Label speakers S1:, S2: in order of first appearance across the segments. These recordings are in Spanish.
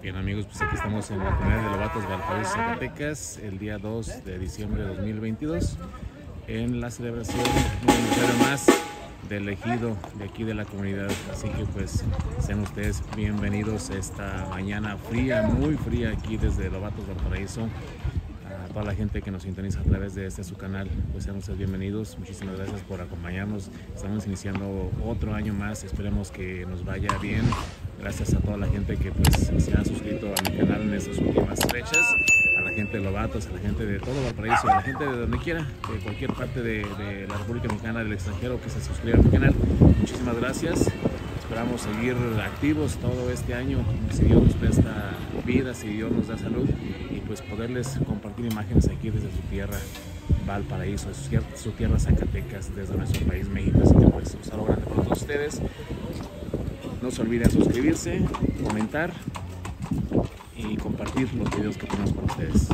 S1: Bien amigos, pues aquí estamos en la comunidad de Lobatos, Valparaíso, Zacatecas, el día 2 de diciembre de 2022, en la celebración un más del ejido de aquí de la comunidad. Así que pues sean ustedes bienvenidos esta mañana fría, muy fría aquí desde Lobatos, Valparaíso. A toda la gente que nos sintoniza a través de este su canal, pues sean ustedes bienvenidos. Muchísimas gracias por acompañarnos. Estamos iniciando otro año más. Esperemos que nos vaya bien Gracias a toda la gente que pues se ha suscrito a mi canal en estas últimas fechas, a la gente de Lobatos, a la gente de todo Valparaíso, a la gente de donde quiera, de cualquier parte de, la República Mexicana, del extranjero que se suscriba a mi canal. Muchísimas gracias. Esperamos seguir activos todo este año, si Dios nos presta vida, si Dios nos da salud y pues poderles compartir imágenes aquí desde su tierra. Valparaíso, su tierra Zacatecas, desde nuestro país México. Así que pues un saludo grande para todos ustedes. No se olviden suscribirse, comentar y compartir los videos que tenemos para ustedes.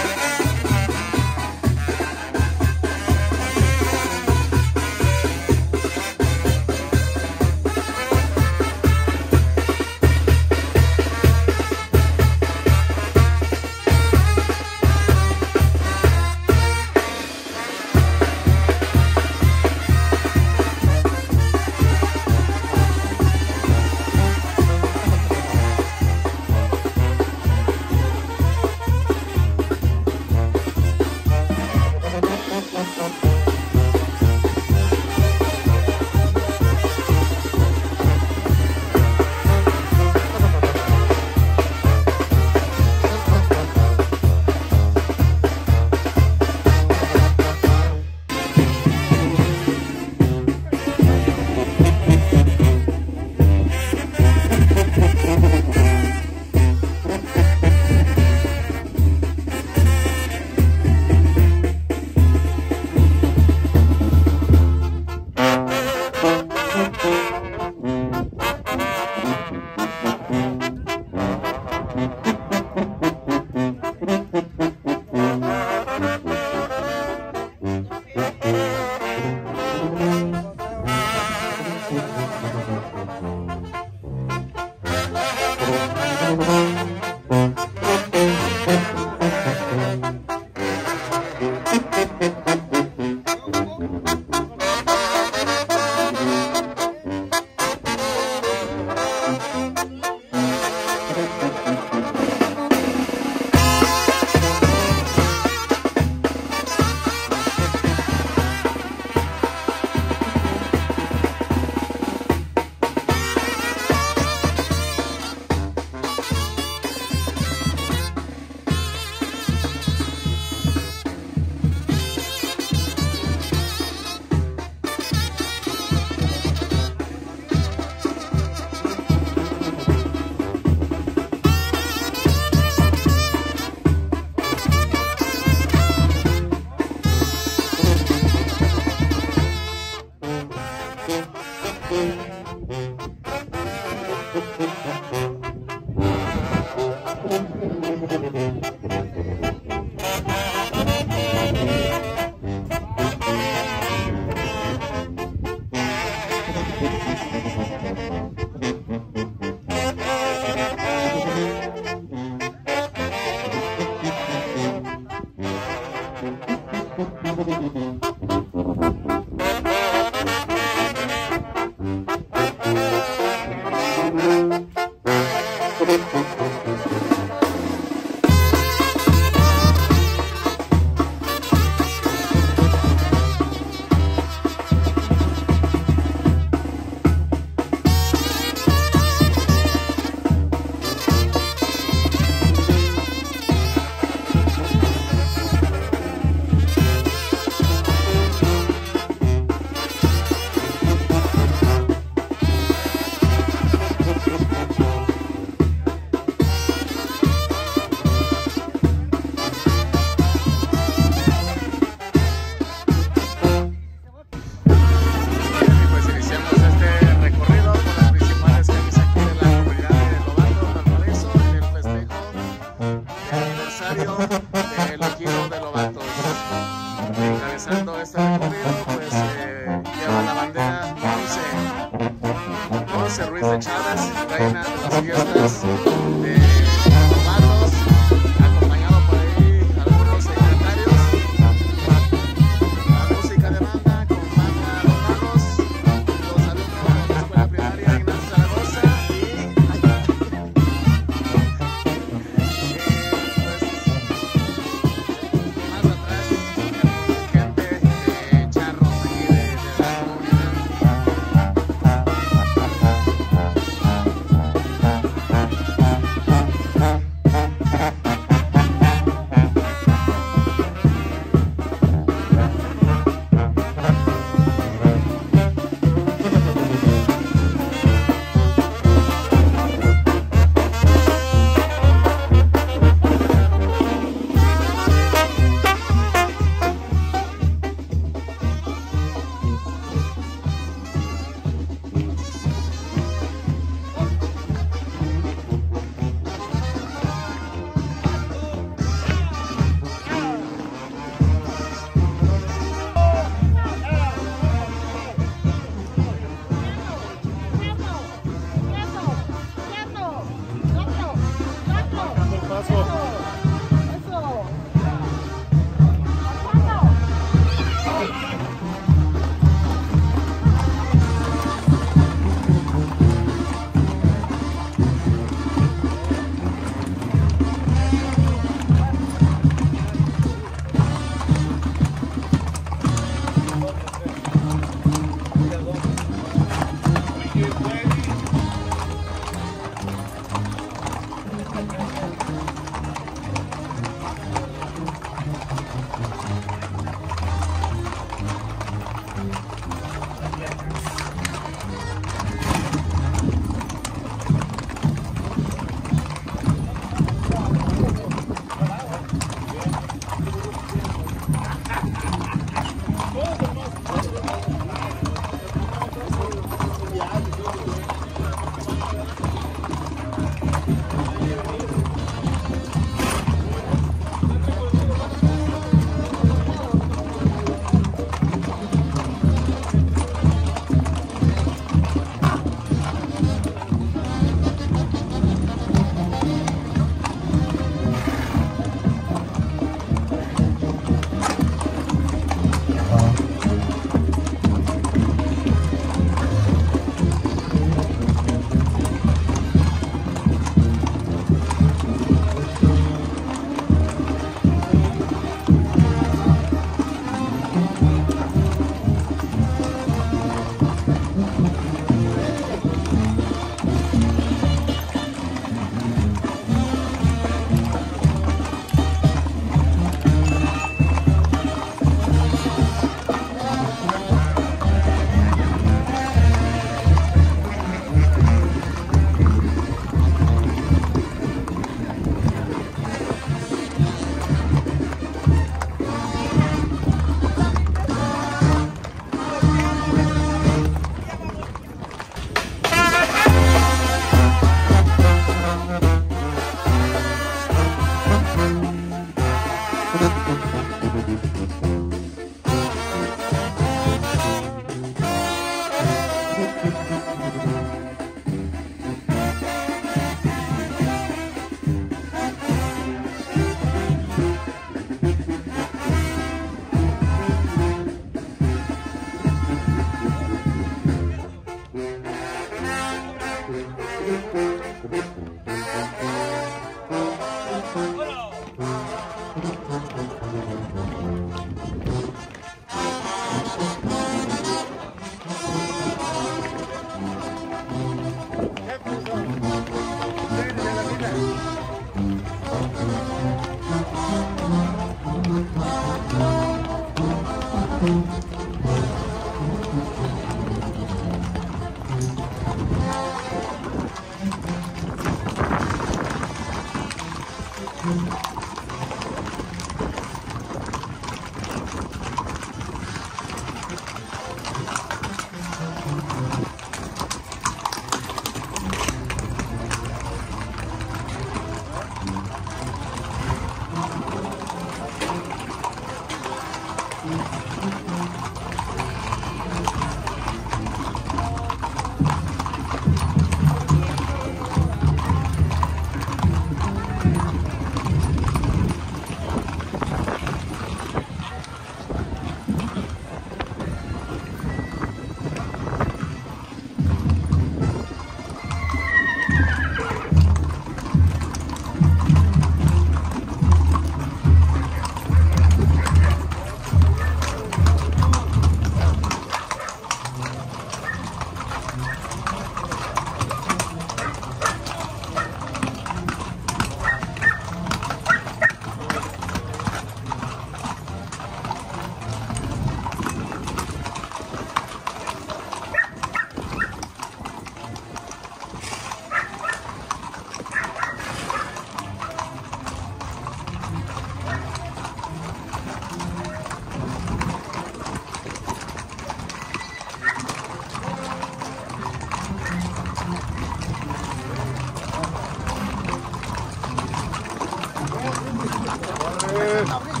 S2: 감사합니다.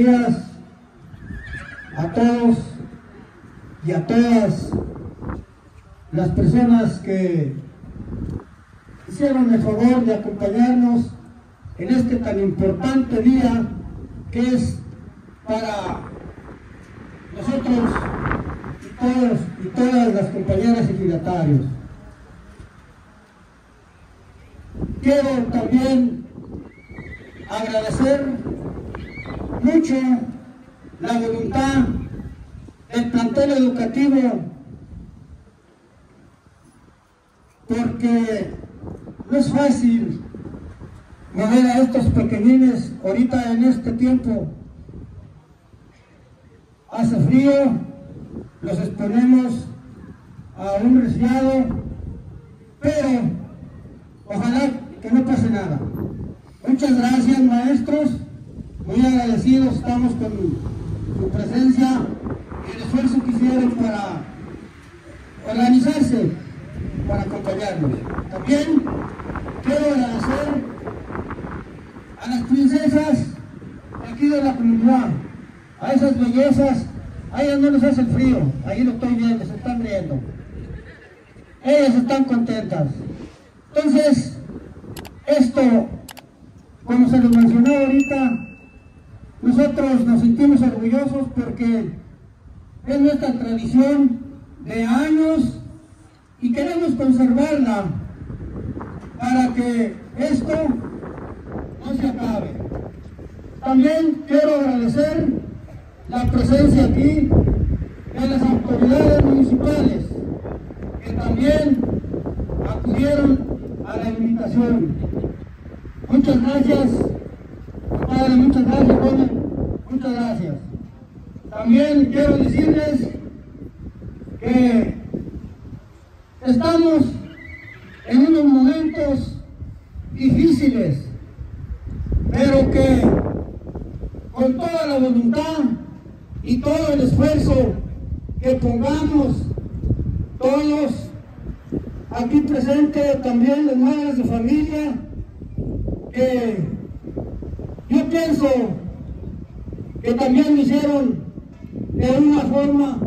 S2: días a todos y a todas las personas que hicieron el favor de acompañarnos en este tan importante día que es para nosotros y todos y todas las compañeras y filatarios. Quiero también agradecer mucho la voluntad del plantel educativo porque no es fácil mover a estos pequeñines ahorita en este tiempo. Hace frío, los exponemos a un resfriado, pero ojalá que no pase nada. Muchas gracias maestros, muy agradecidos estamos con su presencia y el esfuerzo que hicieron para organizarse, para acompañarnos. También quiero agradecer a las princesas aquí de la comunidad, a esas bellezas, a ellas no les hace el frío, ahí lo estoy viendo, se están riendo. Ellas están contentas. Entonces, esto como se lo mencionó ahorita, nosotros nos sentimos orgullosos porque es nuestra tradición de años y queremos conservarla para que esto no se acabe. También quiero agradecer la presencia aquí de las autoridades municipales que también acudieron a la invitación. Muchas gracias, padre, muchas gracias, joven, muchas gracias. También quiero decirles que estamos en unos momentos difíciles, pero que con toda la voluntad y todo el esfuerzo que pongamos todos aquí presentes, también las madres de familia, que yo pienso que también lo hicieron de una forma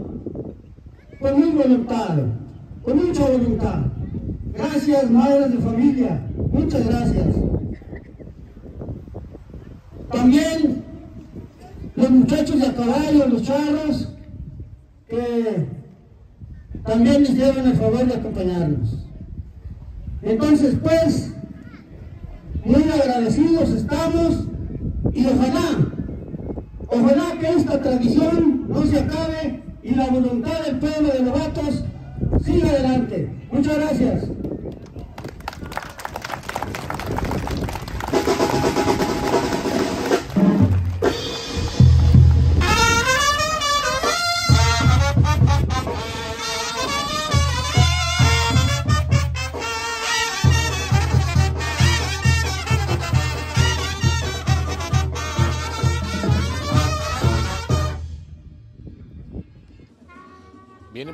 S2: con muy voluntad, con mucha voluntad. Gracias, madres de familia, muchas gracias. También los muchachos de a caballo, los charros, que también hicieron el favor de acompañarnos. Entonces, pues, muy agradecidos estamos y ojalá, ojalá que esta tradición no se acabe y la voluntad del pueblo de Novatos siga adelante. Muchas gracias.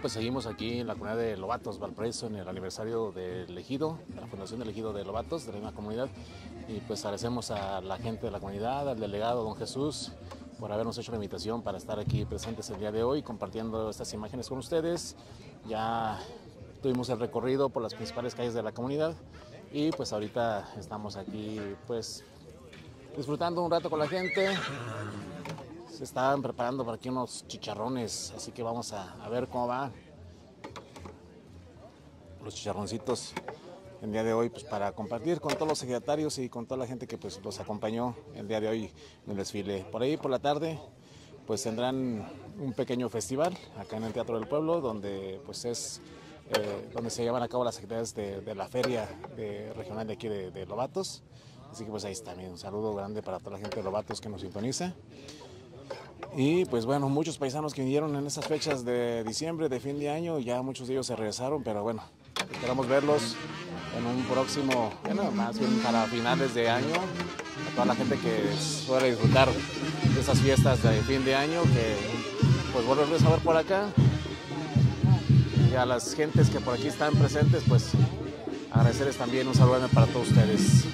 S1: Pues seguimos aquí en la comunidad de Lobatos, Valpreso, en el aniversario del Ejido, de la Fundación del Ejido de Lobatos, de la misma comunidad. Y pues agradecemos a la gente de la comunidad, al delegado don Jesús, por habernos hecho la invitación para estar aquí presentes el día de hoy, compartiendo estas imágenes con ustedes. Ya tuvimos el recorrido por las principales calles de la comunidad y pues ahorita estamos aquí pues disfrutando un rato con la gente, se estaban preparando para aquí unos chicharrones, así que vamos a, ver cómo va los chicharroncitos el día de hoy pues para compartir con todos los secretarios y con toda la gente que pues los acompañó el día de hoy en el desfile. Por ahí por la tarde pues tendrán un pequeño festival acá en el Teatro del Pueblo donde pues es eh, donde se llevan a cabo las actividades de, la feria regional de aquí de, Lobatos. Así que pues ahí está, un saludo grande para toda la gente de Lobatos que nos sintoniza. Y pues bueno, muchos paisanos que vinieron en esas fechas de diciembre, de fin de año, ya muchos de ellos se regresaron, pero bueno, esperamos verlos en un próximo, bueno, más bien para finales de año, a toda la gente que suele disfrutar de esas fiestas de fin de año, que pues volverles a ver por acá. Y a las gentes que por aquí están presentes, pues agradecerles también un saludo para todos ustedes.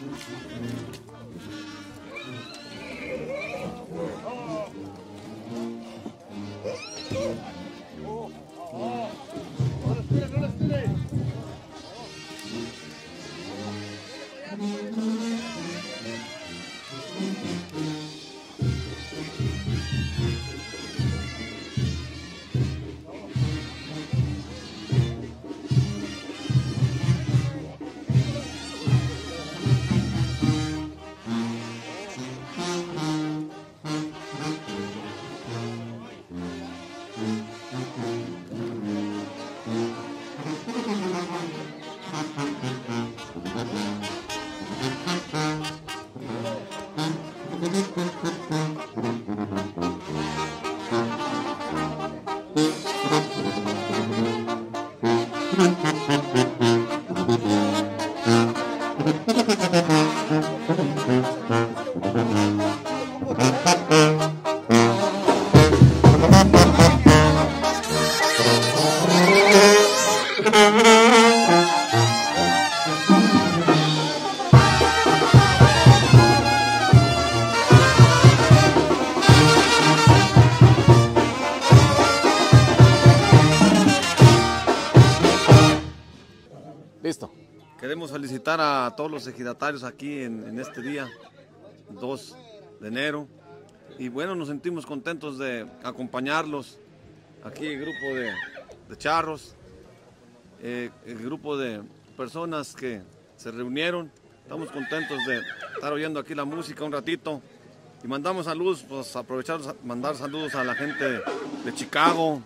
S1: Mm-hmm.
S3: A todos los ejidatarios aquí en, este día, 2 de enero. Y bueno, nos sentimos contentos de acompañarlos. Aquí el grupo de, charros, eh, el grupo de personas que se reunieron. Estamos contentos de estar oyendo aquí la música un ratito. Y mandamos saludos, pues aprovechar mandar saludos a la gente de Chicago,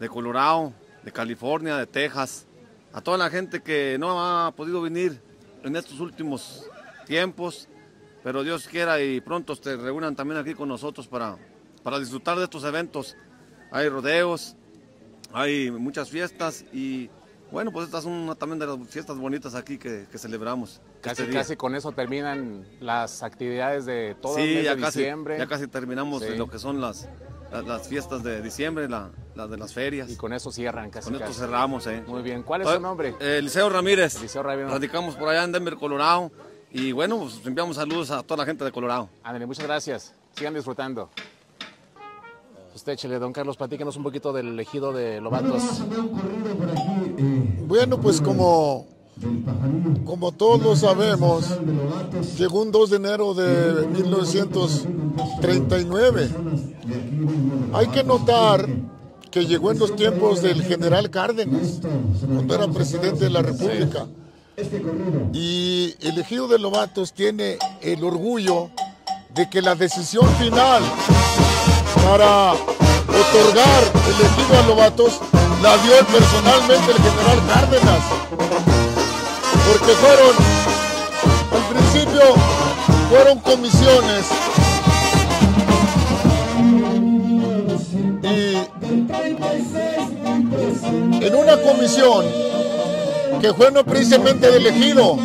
S3: de Colorado, de California, de Texas, a toda la gente que no ha podido venir en estos últimos tiempos, pero Dios quiera y pronto se reúnan también aquí con nosotros para, para disfrutar de estos eventos. Hay rodeos, hay muchas fiestas y bueno, pues estas son una también de las fiestas bonitas aquí que, celebramos.
S1: Casi, casi con eso terminan las actividades de todo el mes
S3: de
S1: diciembre.
S3: Ya casi terminamos lo que son las, las, fiestas de diciembre, la, las de las ferias.
S1: Y con eso cierran casi.
S3: Con esto cerramos, eh.
S1: Muy bien. ¿Cuál es su nombre?
S3: Eliseo Ramírez.
S1: Eliseo Ramírez.
S3: Radicamos por allá en Denver, Colorado. Y bueno, pues enviamos saludos a toda la gente de Colorado.
S1: Ándale, muchas gracias. Sigan disfrutando. Usted, Chile, don Carlos, platícanos un poquito del elegido de Lobatos.
S4: Bueno, pues como como todos lo sabemos, llegó un 2 de enero de 1939. Hay que notar que llegó en los tiempos del general Cárdenas, cuando era presidente de la República. Y el ejido de Lobatos tiene el orgullo de que la decisión final para otorgar el ejido a Lobatos la dio personalmente el general Cárdenas porque fueron, al principio, fueron comisiones en una comisión que fue no precisamente del ejido,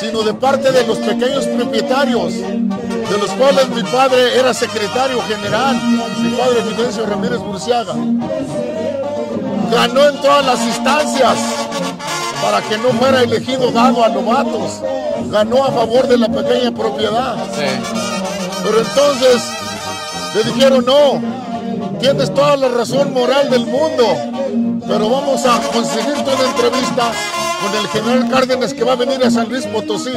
S4: sino de parte de los pequeños propietarios, de los cuales mi padre era secretario general, mi padre Fidencio Ramírez Burciaga. Ganó en todas las instancias, para que no fuera elegido dado a novatos. Ganó a favor de la pequeña propiedad. Pero entonces le dijeron, no, tienes toda la razón moral del mundo, pero vamos a conseguirte una entrevista con el general Cárdenas que va a venir a San Luis Potosí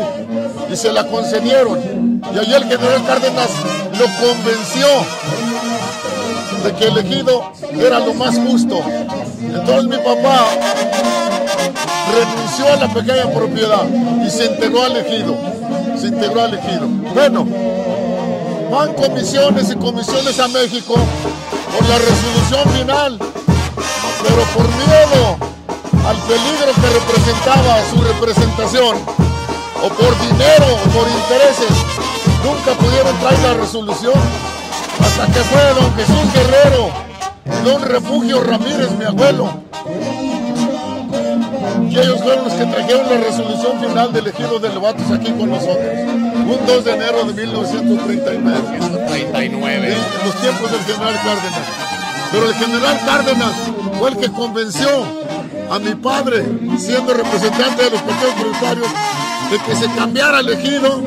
S4: y se la concedieron. Y allí el general Cárdenas lo convenció de que el ejido era lo más justo. Entonces mi papá renunció a la pequeña propiedad y se integró al ejido. Se integró al ejido. Bueno, van comisiones y comisiones a México por la resolución final, pero por miedo al peligro que representaba su representación, o por dinero o por intereses, nunca pudieron traer la resolución hasta que fue don Jesús Guerrero don Refugio Ramírez, mi abuelo, y ellos fueron los que trajeron la resolución final del ejido de Lobatos aquí con nosotros. Un 2 de enero de 1939.
S1: 39.
S4: en los tiempos del general Cárdenas. Pero el general Cárdenas fue el que convenció a mi padre, siendo representante de los partidos proletarios, de que se cambiara el ejido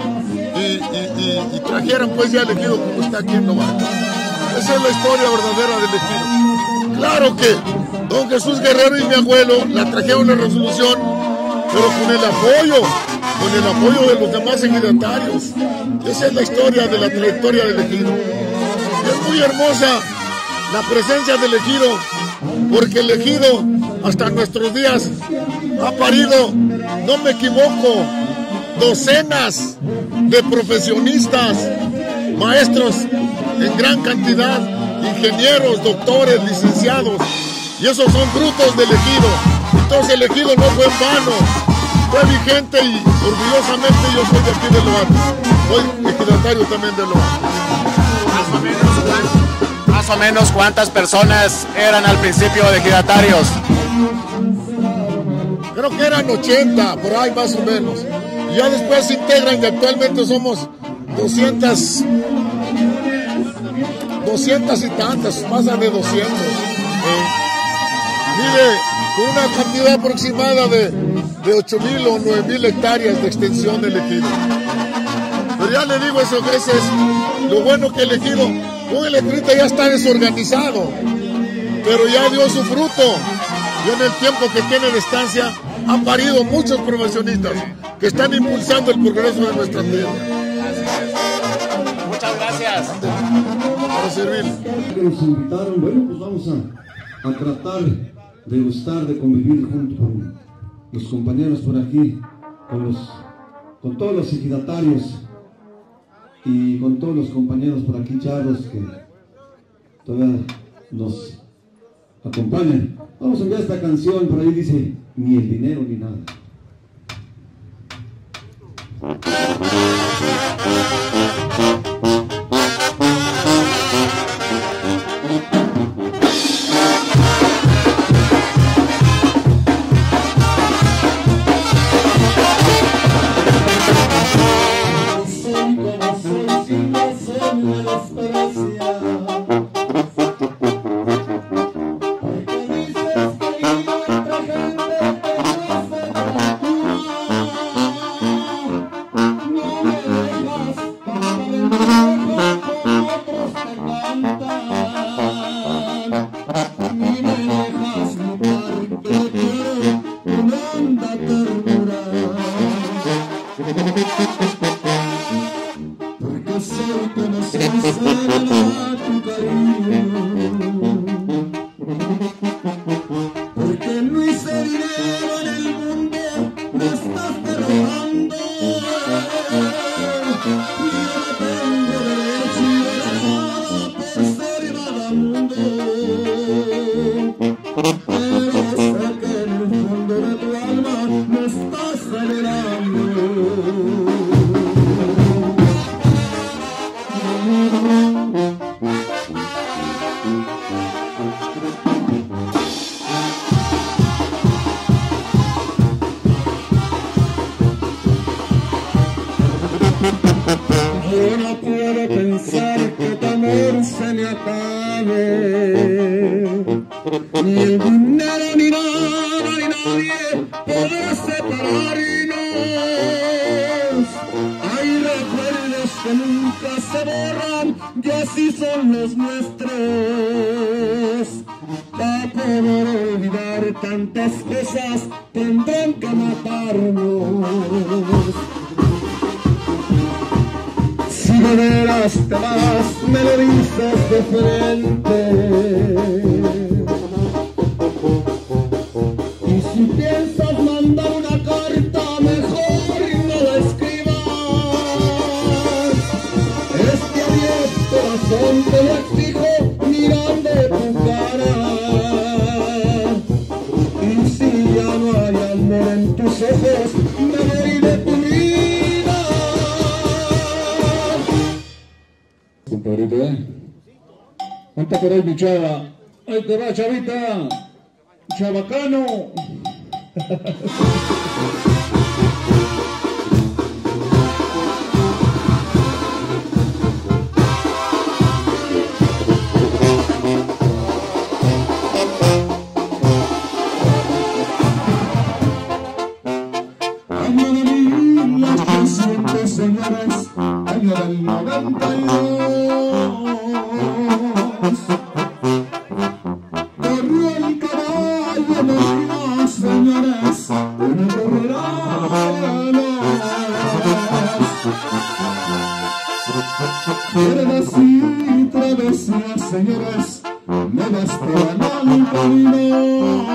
S4: y, y- y- y trajeran pues ya el ejido como está aquí en Novato. Esa es la historia verdadera del ejido. Claro que don Jesús Guerrero y mi abuelo la trajeron la resolución, pero con el apoyo, con el apoyo de los demás ejidatarios. Esa es la historia de la trayectoria del ejido. Es muy hermosa la presencia del ejido, porque el ejido hasta nuestros días ha parido, no me equivoco, docenas de profesionistas, maestros en gran cantidad, ingenieros, doctores, licenciados, y esos son frutos del ejido. Entonces el ejido no fue en vano, fue vigente y orgullosamente yo soy de aquí de Loato, soy ejidatario también de Loato.
S1: Más o menos, más o menos cuántas personas eran al principio de ejidatarios.
S4: Creo que eran 80, por ahí más o menos. Y ya después se integran y actualmente somos 200, 200 y tantas, más de 200. Eh, mire, una cantidad aproximada de, de 8 mil o 9 mil hectáreas de extensión elegido. Pero ya le digo eso, ese es lo bueno que el ejido, un electrita ya está desorganizado, pero ya dio su fruto. Y en el tiempo que tiene de estancia, han parido muchos profesionistas que están impulsando el progreso de nuestra tierra.
S1: Muchas gracias.
S4: Para servir.
S5: que nos invitaron, bueno, pues vamos a, a tratar de gustar, de convivir junto con los compañeros por aquí, con, los, con todos los ejidatarios y con todos los compañeros por aquí, charros, que todavía nos acompañan. Vamos a enviar esta canción, por ahí dice, ni el dinero ni nada. Nada, ni nadie podrá separarnos. Hay recuerdos que nunca se borran y así son los nuestros. Para poder olvidar tantas cosas tendrán que matarnos. Si de veras te vas, me lo dices de frente. Piensas mandar una carta, mejor no la escribas. Este adiós corazón te lo exijo mirando tu cara. Y si ya no hay amor en tus ojos, me voy de tu vida.
S6: Compadrito, ¿eh? Canta por ahí mi chava. Ahí te va, chavita. Chabacano.
S5: Ha ha ha ha. Quiere decir travesía, señores, me despegan al camino.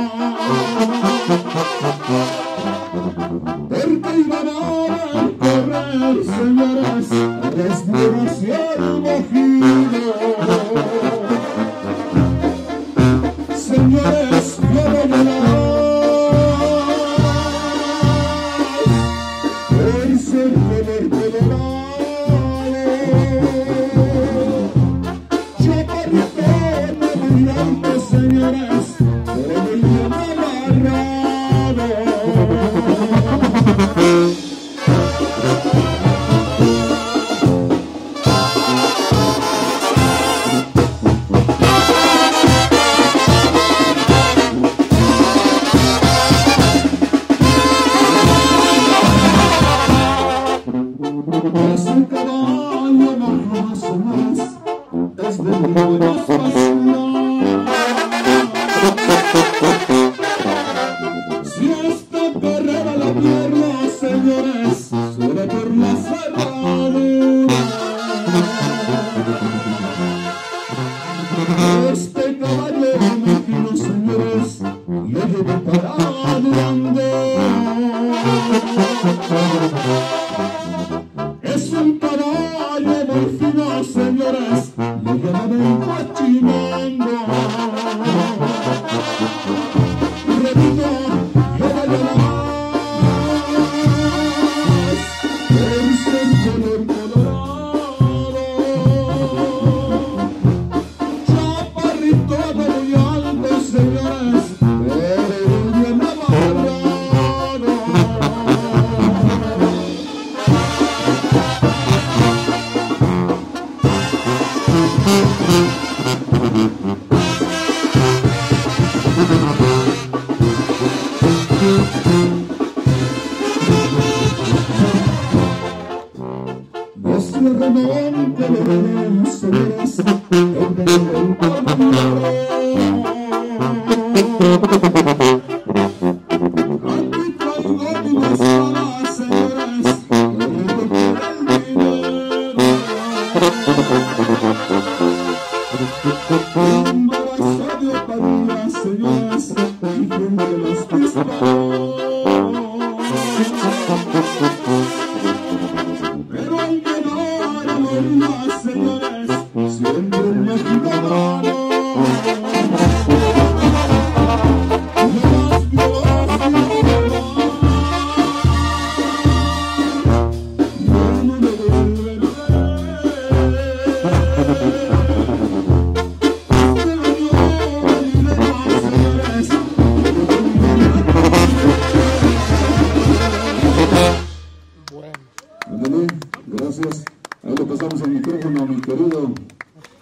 S5: El
S6: micrófono a mi querido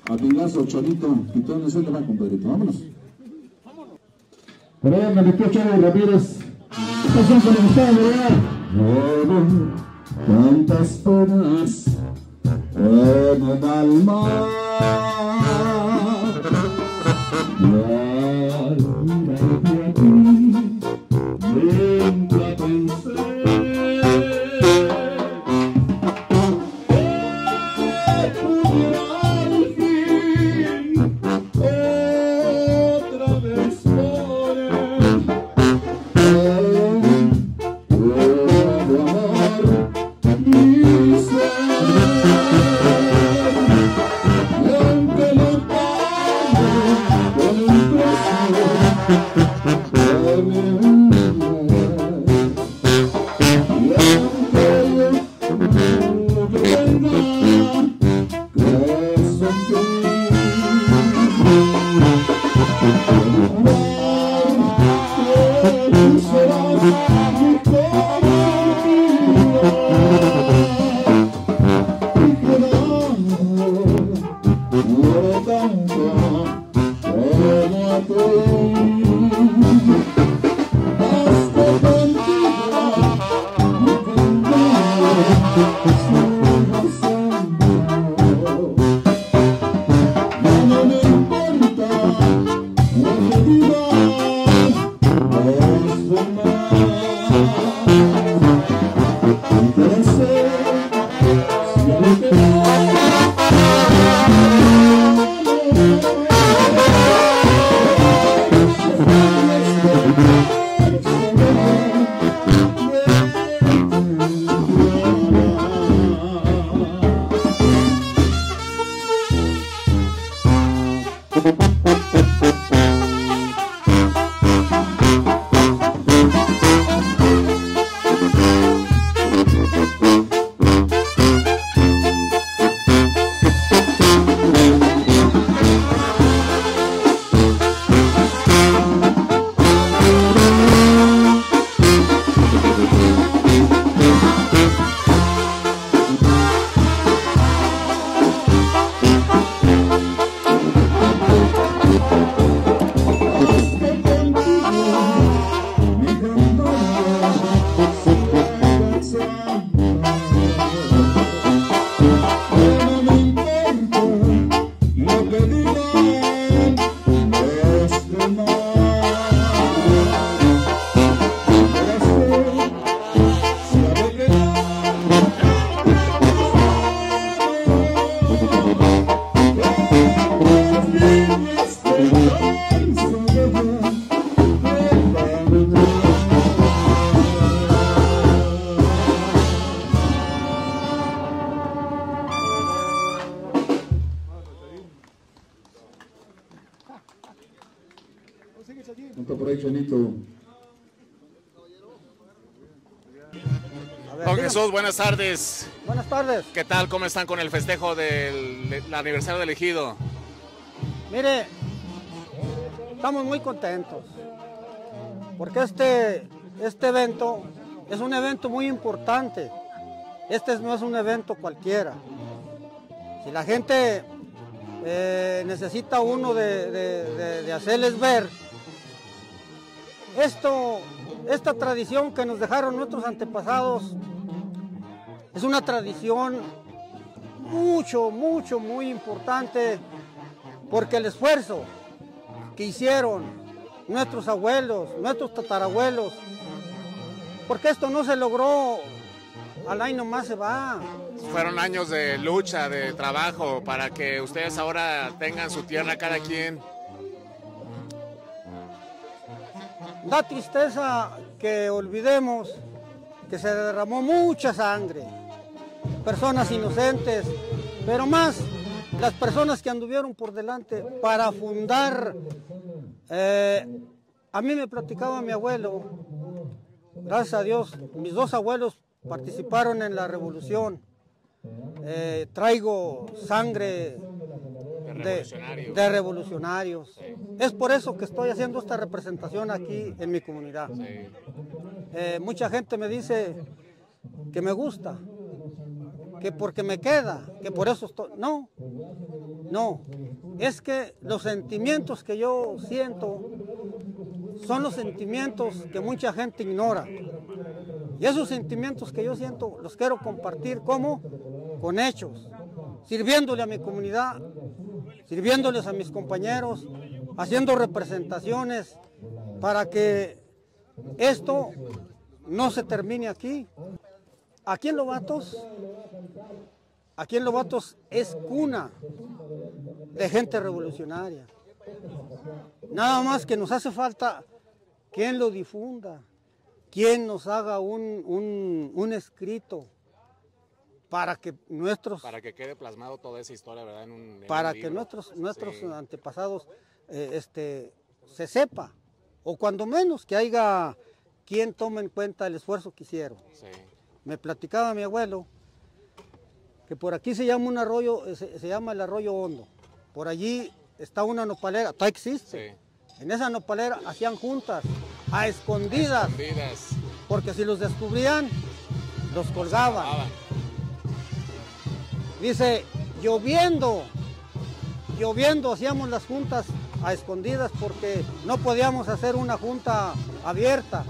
S6: amigazo Cholito. Quitones, él le va, compadrito. Vámonos.
S5: Por ahí me metió Chavo Ramírez. ¿verdad? Llevo tantas penas en el alma. Los demás. Canta por ahí, Chonito.
S1: Don Jesús, buenas tardes.
S2: Buenas tardes.
S1: ¿Qué tal? ¿Cómo están con el festejo del el aniversario del ejido?
S2: Mire, estamos muy contentos porque este, este evento es un evento muy importante. Este no es un evento cualquiera. Si la gente eh, necesita uno de, de- de- de hacerles ver esto, esta tradición que nos dejaron nuestros antepasados, es una tradición mucho, mucho, muy importante porque el esfuerzo que hicieron nuestros abuelos, nuestros tatarabuelos, porque esto no se logró al año nomás se va.
S1: Fueron años de lucha, de trabajo, para que ustedes ahora tengan su tierra cada quien.
S2: Da tristeza que olvidemos que se derramó mucha sangre, personas inocentes, pero más las personas que anduvieron por delante para fundar. eh, a mí me platicaba mi abuelo, gracias a Dios, mis dos abuelos participaron en la revolución. Eh, traigo sangre de,
S1: revolucionario.
S2: de revolucionarios. Es por eso que estoy haciendo esta representación aquí en mi comunidad. Eh, mucha gente me dice que me gusta, que porque me queda, que por eso estoy... No, no, es que los sentimientos que yo siento son los sentimientos que mucha gente ignora. Y esos sentimientos que yo siento los quiero compartir como con hechos. sirviéndole a mi comunidad, sirviéndoles a mis compañeros, haciendo representaciones para que esto no se termine aquí. Aquí en Lobatos, aquí en Lobatos es cuna de gente revolucionaria. Nada más que nos hace falta quien lo difunda, quien nos haga un, un, un escrito para que nuestros
S1: para que quede plasmado toda esa historia verdad en un en
S2: para
S1: un
S2: que nuestros nuestros
S1: Sí.
S2: antepasados eh, este se sepa o cuando menos que haya quien tome en cuenta el esfuerzo que hicieron.
S1: Sí.
S2: me platicaba mi abuelo que por aquí se llama un arroyo eh, se, se llama el arroyo hondo. Por allí está una nopalera todavía existe. En esa nopalera hacían juntas a escondidas.
S1: Vidas.
S2: porque si los descubrían los colgaban Dice, lloviendo, lloviendo hacíamos las juntas a escondidas porque no podíamos hacer una junta abierta.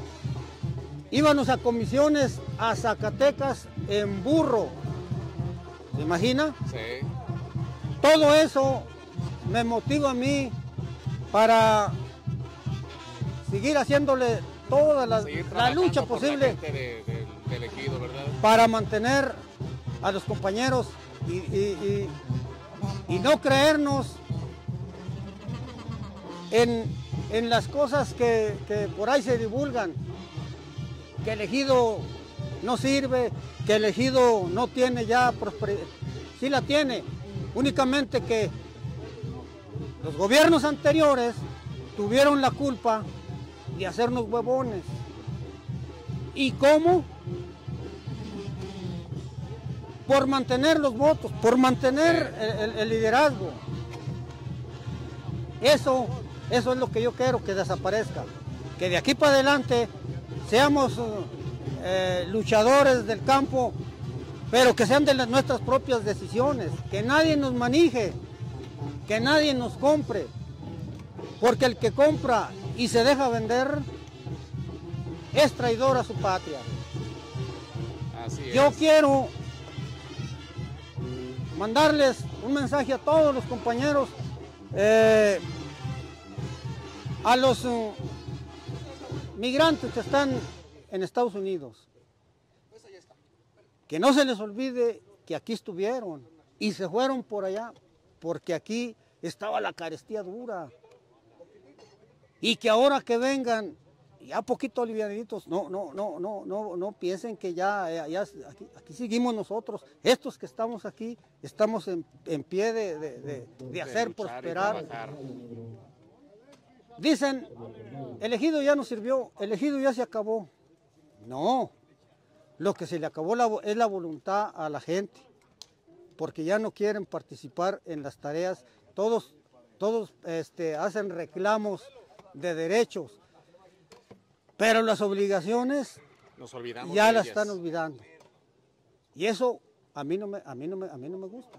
S2: Íbamos a comisiones a Zacatecas en burro. ¿Se imagina?
S1: Sí.
S2: Todo eso me motiva a mí para seguir haciéndole toda la, la lucha posible
S1: La
S2: para mantener a los compañeros y, y- no creernos en, en las cosas que, que por ahí se divulgan, que el ejido no sirve, que el ejido no tiene ya prosperidad. Sí la tiene, únicamente que los gobiernos anteriores tuvieron la culpa de hacernos huevones. ¿Y cómo? Por mantener los votos, por mantener el, el- el liderazgo. Eso, eso es lo que yo quiero que desaparezca. Que de aquí para adelante seamos eh, luchadores del campo, pero que sean de las nuestras propias decisiones, que nadie nos manije, que nadie nos compre, porque el que compra y se deja vender es traidor a su patria.
S1: Así
S2: Yo
S1: es.
S2: quiero mandarles un mensaje a todos los compañeros, eh, a los uh, migrantes que están en Estados Unidos. Que no se les olvide que aquí estuvieron y se fueron por allá, porque aquí estaba la carestía dura. Y que ahora que vengan ya poquito aliviaditos, no, no, no, no, no, no piensen que ya, ya- ya aquí, aquí seguimos nosotros, estos que estamos aquí, estamos en, en pie de, de- de- de hacer prosperar. Dicen, el ejido ya no sirvió, el ejido ya se acabó. No, lo que se le acabó la es la voluntad a la gente, porque ya no quieren participar en las tareas. Todos, todos este, hacen reclamos de derechos, pero las obligaciones
S1: Nos olvidamos
S2: ya
S1: de
S2: la
S1: ellas.
S2: están olvidando. Y eso a mí no me, a mí no me, a mí no me gusta.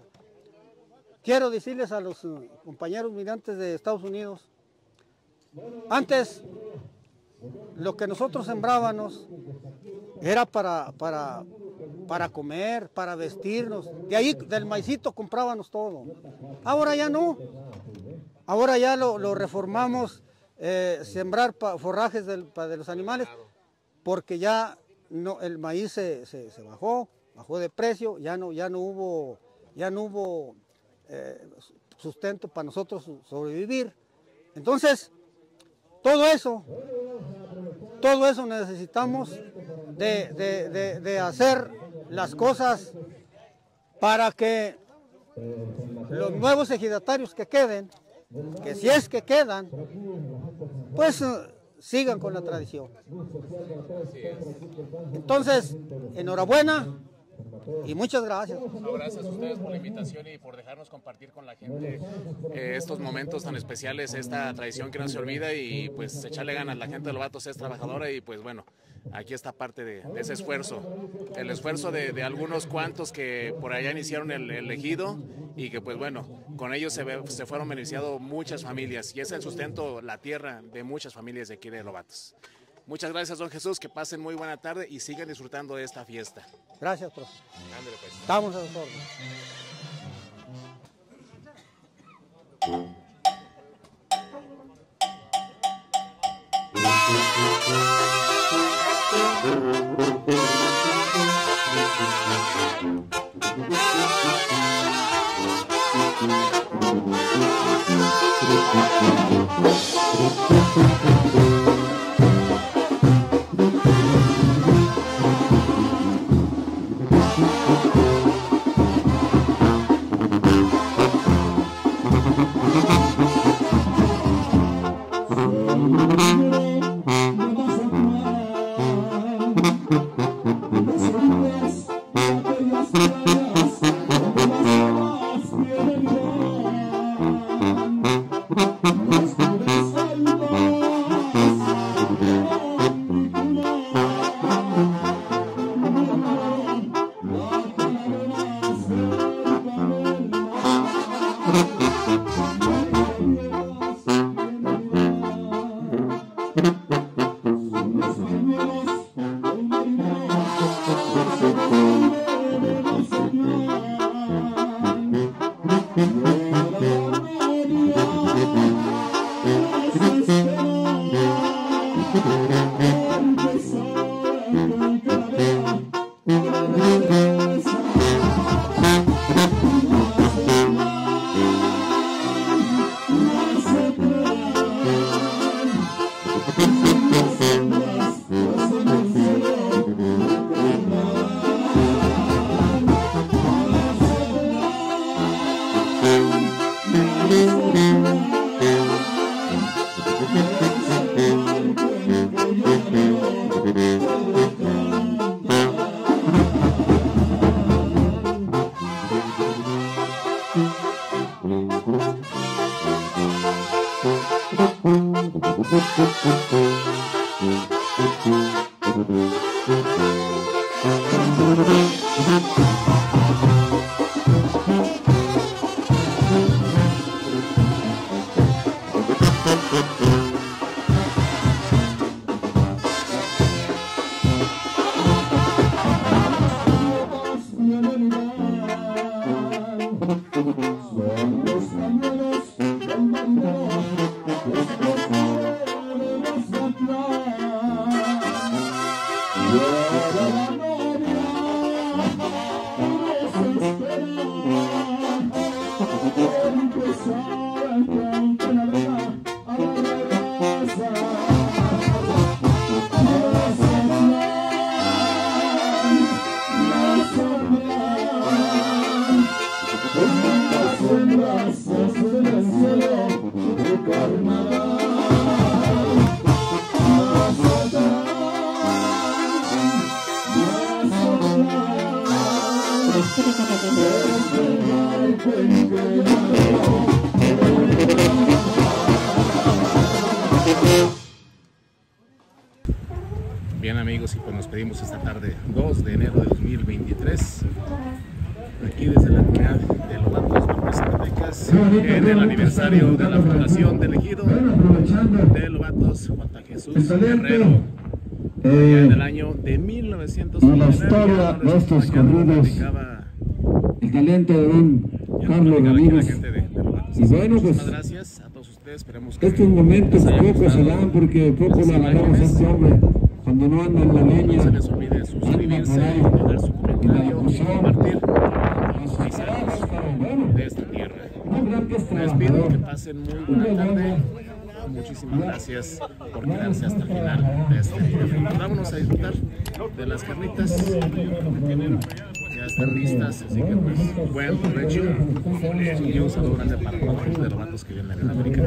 S2: Quiero decirles a los eh, compañeros migrantes de Estados Unidos, antes lo que nosotros sembrábamos era para, para, para comer, para vestirnos. De ahí, del maicito comprábamos todo. Ahora ya no. Ahora ya lo, lo reformamos, eh, sembrar pa- forrajes del- pa- de los animales, porque ya no, el maíz se, se- se bajó, bajó de precio, ya no, ya no hubo, ya no hubo eh, sustento para nosotros so- sobrevivir. Entonces, todo eso, todo eso necesitamos de, de- de- de hacer las cosas para que los nuevos ejidatarios que queden, que si es que quedan, pues sigan con la tradición. Entonces, enhorabuena y muchas gracias.
S1: Gracias a ustedes por la invitación y por dejarnos compartir con la gente eh, estos momentos tan especiales, esta tradición que no se olvida y pues echarle ganas. La gente de Lobatos es trabajadora y pues bueno, aquí está parte de, ese esfuerzo. El esfuerzo de, algunos cuantos que por allá iniciaron el, ejido y que pues bueno, con ellos se, fueron beneficiando muchas familias y es el sustento, la tierra de muchas familias de aquí de Lobatos. Muchas gracias, don Jesús. Que pasen muy buena tarde y sigan disfrutando de esta fiesta.
S2: Gracias, profe.
S1: Pues.
S2: Estamos a
S5: los de la fundación del ejido de Lobatos, Juan Jesús Guerrero, allá en el año de 1999.
S1: y la historia de estos corridos, El talento de don Carlos Ramírez. Y bueno, pues,
S5: gracias a todos ustedes, esperemos que
S1: Estos momentos poco se dan porque poco le agarramos a este hombre. cuando no anda en la leña.
S5: No se les olvide suscribirse, dejar su comentario y compartir.
S1: Los
S5: paisanos de esta tierra.
S1: No crean que
S5: que pasen muy buena tarde. Muchísimas gracias por quedarse hasta el final de este video. Vámonos a disfrutar de las carnitas. Ya están listas, así que pues buen provecho. Y un saludo grande para todos los hermanos que vienen en América.